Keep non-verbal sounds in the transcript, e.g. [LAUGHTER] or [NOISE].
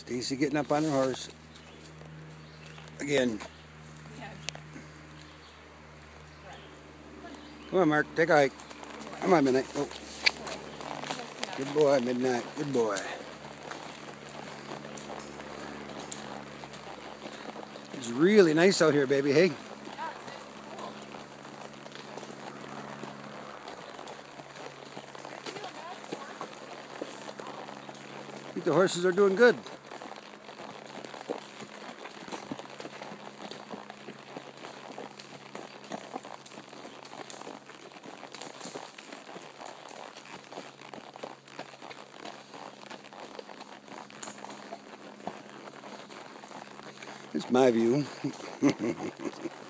Stacy getting up on her horse. Again. Come on, Mark. Take a hike. Come on, Midnight. Oh. Good boy, Midnight. Good boy. It's really nice out here, baby. Hey. I think the horses are doing good. It's my view. [LAUGHS]